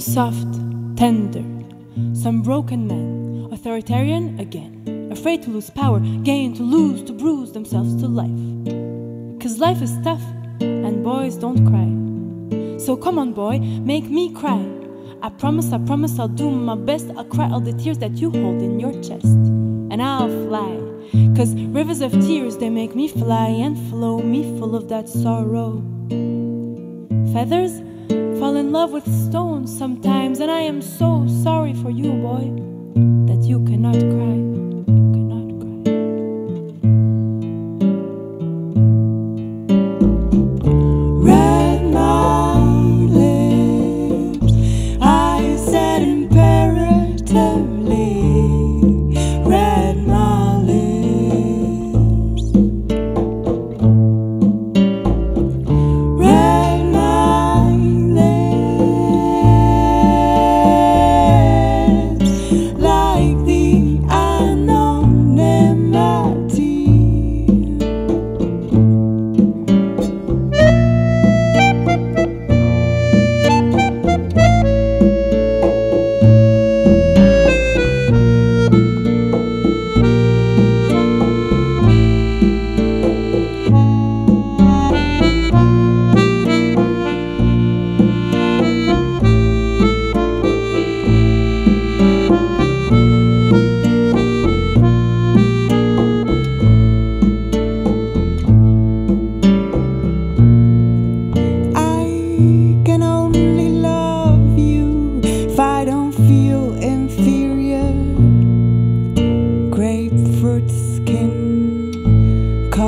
Soft, tender, some broken men, authoritarian again, afraid to lose power, gain to lose, to bruise themselves to life. Cause life is tough, and boys don't cry. So come on, boy, make me cry. I promise, I promise I'll do my best. I'll cry all the tears that you hold in your chest. And I'll fly. Cause rivers of tears, they make me fly and flow me full of that sorrow. Feathers fall in love with stones sometimes, and I am so sorry for you, boy, that you cannot cry.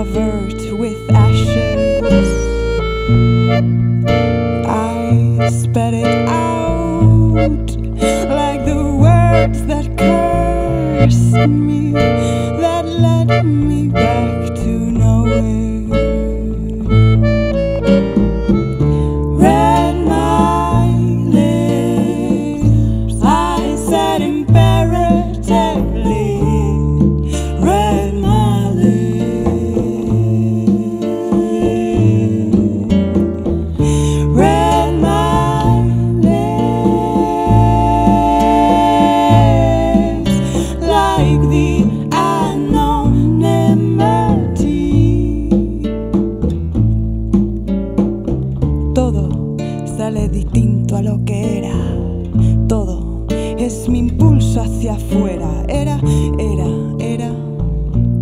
Covered with ashes. I spat it out like the words that cursed me, that led me back afuera. Era, era, era.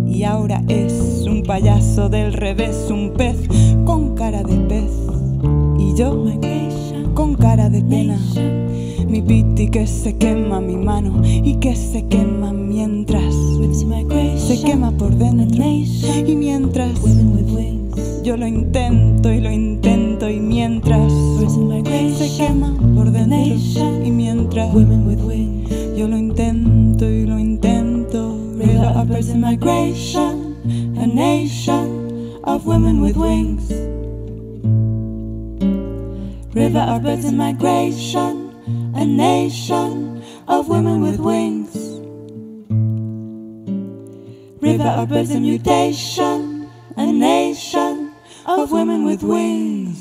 Y ahora es un payaso del revés, un pez con cara de pez. Y yo con cara de pena. Mi piti que se quema mi mano y que se quema mientras se quema por dentro. Y mientras yo lo intento y lo intento y mientras se quema por dentro y mientras yo lo intento y lo intento. Birds in migration. A nation of women with wings. River of birds in migration. A nation of women with wings. River of birds in mutation. A nation of women with wings